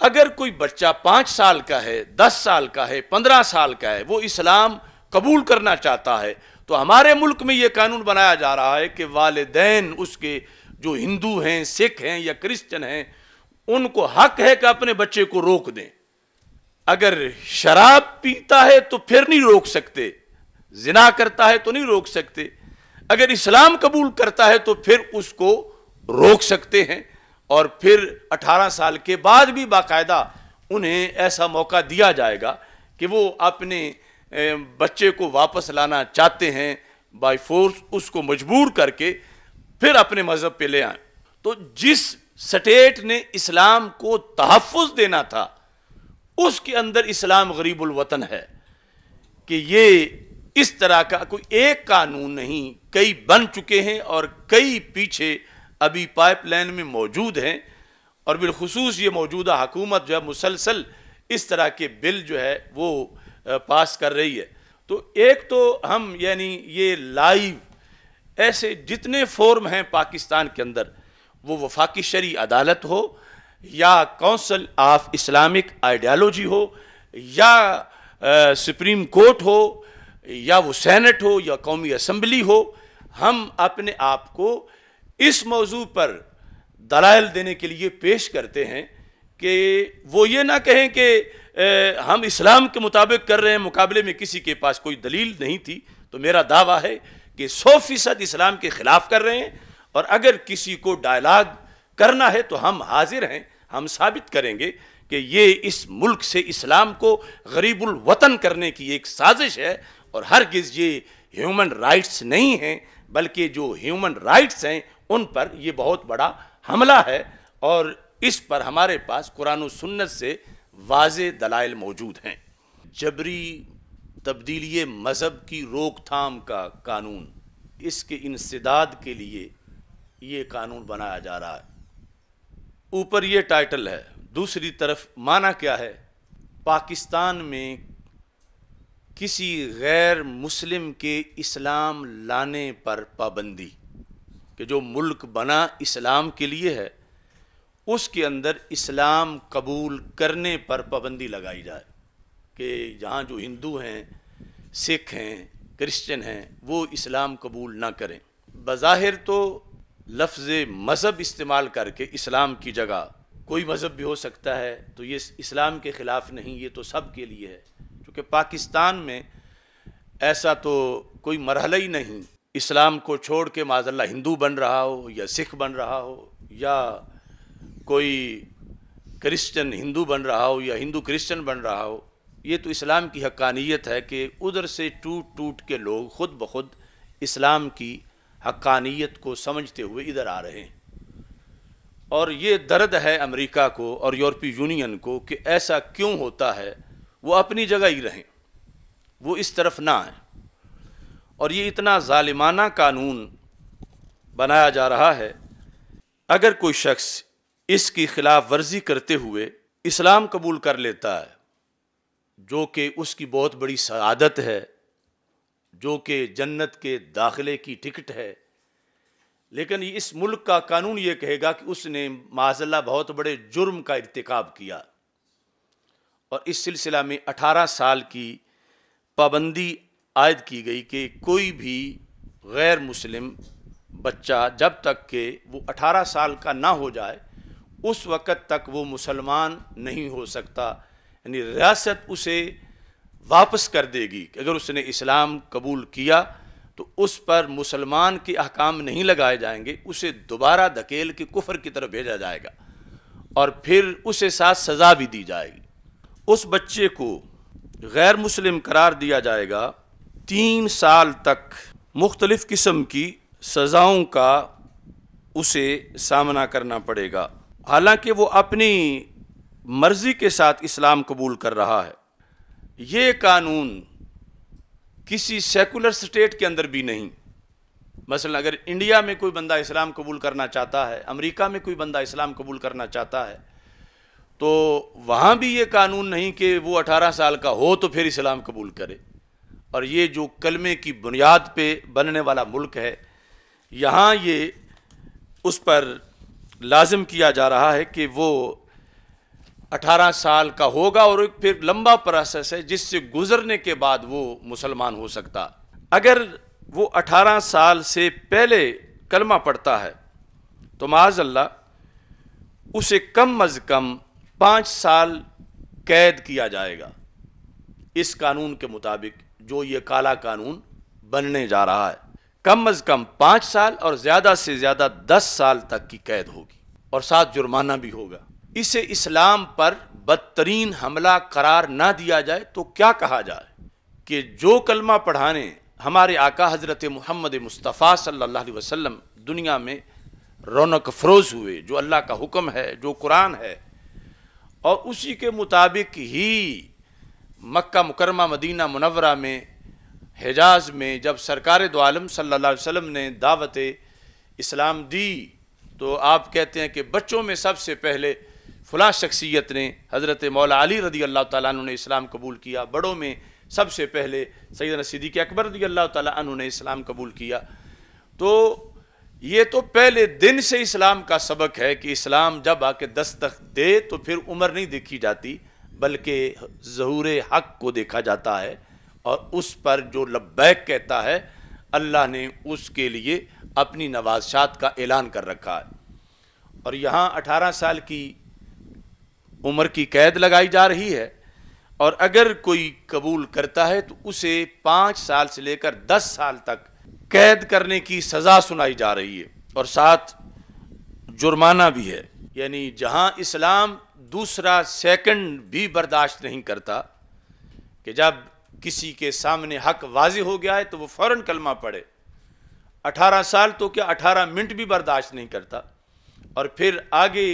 अगर कोई बच्चा पाँच साल का है, दस साल का है, पंद्रह साल का है, वो इस्लाम कबूल करना चाहता है तो हमारे मुल्क में ये कानून बनाया जा रहा है कि वालदेन उसके जो हिंदू हैं, सिख हैं या क्रिश्चियन हैं, उनको हक है कि अपने बच्चे को रोक दें। अगर शराब पीता है तो फिर नहीं रोक सकते, जिना करता है तो नहीं रोक सकते। अगर इस्लाम कबूल करता है तो फिर उसको रोक सकते हैं। और फिर 18 साल के बाद भी बाकायदा उन्हें ऐसा मौका दिया जाएगा कि वो अपने बच्चे को वापस लाना चाहते हैं बाय फोर्स उसको मजबूर करके फिर अपने मज़हब पे ले आए। तो जिस स्टेट ने इस्लाम को तहफ़ देना था, उसके अंदर इस्लाम गरीबुल वतन है कि ये इस तरह का कोई एक कानून नहीं, कई बन चुके हैं और कई पीछे अभी पाइपलाइन में मौजूद हैं और बिलखसूस ये मौजूदा हकूमत जो है मुसलसल इस तरह के बिल जो है वो पास कर रही है। तो एक तो हम यानी ये लाइव ऐसे जितने फॉर्म हैं पाकिस्तान के अंदर, वो वफाकी शरी अदालत हो या काउंसिल ऑफ़ इस्लामिक आइडियालॉजी हो या सुप्रीम कोर्ट हो या वो सैनट हो या कौमी असम्बली हो, हम अपने आप को इस मौजू पर दलाइल देने के लिए पेश करते हैं कि वो ये ना कहें कि हम इस्लाम के मुताबिक कर रहे हैं, मुकाबले में किसी के पास कोई दलील नहीं थी। तो मेरा दावा है कि सौ फ़ीसद इस्लाम के ख़िलाफ़ कर रहे हैं और अगर किसी को डायलाग करना है तो हम हाजिर हैं। हम साबित करेंगे कि ये इस मुल्क से इस्लाम को गरीबुल वतन करने की एक साजिश है और हर गिज़ ये ह्यूमन राइट्स नहीं हैं, बल्कि जो ह्यूमन राइट्स हैं उन पर ये बहुत बड़ा हमला है और इस पर हमारे पास कुरान सुन्नत से वाज दलाइल मौजूद हैं। जबरी तब्दीली मज़हब की रोकथाम का कानून, इसके इंसदाद के लिए ये कानून बनाया जा रहा है। ऊपर ये टाइटल है, दूसरी तरफ़ माना क्या है? पाकिस्तान में किसी गैर मुस्लिम के इस्लाम लाने पर पाबंदी। कि जो मुल्क बना इस्लाम के लिए है, उसके अंदर इस्लाम कबूल करने पर पाबंदी लगाई जाए कि जहाँ जो हिंदू हैं, सिख हैं, क्रिश्चियन हैं, वो इस्लाम कबूल ना करें। बज़ाहिर तो लफ्ज़ मज़हब इस्तेमाल करके इस्लाम की जगह कोई मज़हब भी हो सकता है तो ये इस्लाम के ख़िलाफ़ नहीं, ये तो सब के लिए है। क्योंकि पाकिस्तान में ऐसा तो कोई मरहला ही नहीं इस्लाम को छोड़ के माजल्ला हिंदू बन रहा हो या सिख बन रहा हो या कोई क्रिश्चियन हिंदू बन रहा हो या हिंदू क्रिश्चियन बन रहा हो, ये तो इस्लाम की हक्कानियत है कि उधर से टूट टूट के लोग ख़ुद ब खुद इस्लाम की हक्कानियत को समझते हुए इधर आ रहे हैं। और ये दर्द है अमेरिका को और यूरोपीय यूनियन को कि ऐसा क्यों होता है, वो अपनी जगह ही रहें, वो इस तरफ़ ना आए। और ये इतना ालिमाना कानून बनाया जा रहा है, अगर कोई शख्स इसकी खिलाफ वर्जी करते हुए इस्लाम कबूल कर लेता है, जो कि उसकी बहुत बड़ी सआदत है, जो कि जन्नत के दाखिले की टिकट है, लेकिन इस मुल्क का कानून ये कहेगा कि उसने माजल्ला बहुत बड़े जुर्म का इरतकब किया और इस सिलसिला में 18 साल की पाबंदी आयद की गई कि कोई भी गैर मुस्लिम बच्चा जब तक के वो 18 साल का ना हो जाए, उस वक़्त तक वो मुसलमान नहीं हो सकता। यानी रियासत उसे वापस कर देगी अगर उसने इस्लाम कबूल किया तो उस पर मुसलमान के अहकाम नहीं लगाए जाएँगे, उसे दोबारा धकेल के कुफर की तरफ़ भेजा जाएगा और फिर उसे साथ सज़ा भी दी जाएगी। उस बच्चे को गैर मुस्लिम करार दिया जाएगा तीन साल तक मुख्तलिफ़ किस्म की सज़ाओं का उसे सामना करना पड़ेगा। हालाँकि वो अपनी मर्ज़ी के साथ इस्लाम कबूल कर रहा है। ये कानून किसी सेकुलर स्टेट के अंदर भी नहीं। मसलन अगर इंडिया में कोई बंदा इस्लाम कबूल करना चाहता है, अमेरिका में कोई बंदा इस्लाम कबूल करना चाहता है तो वहाँ भी ये कानून नहीं कि वो 18 साल का हो तो फिर इस्लाम कबूल करे। और ये जो कलमे की बुनियाद पे बनने वाला मुल्क है, यहाँ ये उस पर लाजम किया जा रहा है कि वो 18 साल का होगा और एक फिर लंबा प्रोसेस है जिससे गुजरने के बाद वो मुसलमान हो सकता। अगर वो 18 साल से पहले कलमा पढ़ता है तो माजल्ला उसे कम अज कम पाँच साल कैद किया जाएगा। इस कानून के मुताबिक जो ये काला कानून बनने जा रहा है, कम अज कम पाँच साल और ज़्यादा से ज़्यादा दस साल तक की कैद होगी और साथ जुर्माना भी होगा। इसे इस्लाम पर बदतरीन हमला करार ना दिया जाए तो क्या कहा जाए कि जो कलमा पढ़ाने हमारे आका हज़रत मोहम्मद मुस्तफ़ा सल्लल्लाहु अलैहि वसल्लम दुनिया में रौनक फरोज हुए, जो अल्लाह का हुक्म है, जो कुरान है, और उसी के मुताबिक ही मक्का मुकरमा मदीना मुनवरा में, हिजाज में जब सरकार दो आलम ने दावत इस्लाम दी तो आप कहते हैं कि बच्चों में सबसे पहले फ़लाँ शख्सियत ने हज़रत मौला अली रदी अल्लाह तु ने इस्लाम कबूल किया। बड़ों में सबसे पहले सैदना सिद्दीक अकबर रदी अल्लाह तु ने इस्लाम कबूल किया। तो ये तो पहले दिन से इस्लाम का सबक है कि इस्लाम जब आके दस्तक दे तो फिर उम्र नहीं देखी जाती। बल्कि जहूर हक को देखा जाता है और उस पर जो लब्बैक कहता है, अल्लाह ने उसके लिए अपनी नवाजात का ऐलान कर रखा है। और यहाँ अठारह साल की उम्र की कैद लगाई जा रही है और अगर कोई कबूल करता है तो उसे पाँच साल से लेकर दस साल तक कैद करने की सज़ा सुनाई जा रही है। और साथ जुर्माना भी है। यानी जहाँ इस्लाम दूसरा सेकंड भी बर्दाश्त नहीं करता कि जब किसी के सामने हक वाजी हो गया है तो वो फ़ौरन कलमा पढ़े। 18 साल तो क्या 18 मिनट भी बर्दाश्त नहीं करता? और फिर आगे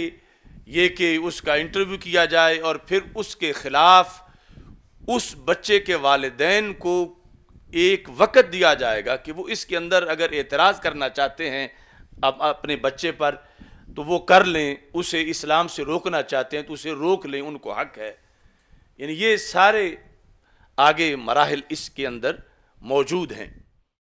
ये कि उसका इंटरव्यू किया जाए और फिर उसके ख़िलाफ़ उस बच्चे के वालदेन को एक वक़्त दिया जाएगा कि वो इसके अंदर अगर एतराज़ करना चाहते हैं अपने बच्चे पर तो वो कर लें, उसे इस्लाम से रोकना चाहते हैं तो उसे रोक लें, उनको हक है। यानी ये सारे आगे मराहल इसके अंदर मौजूद हैं।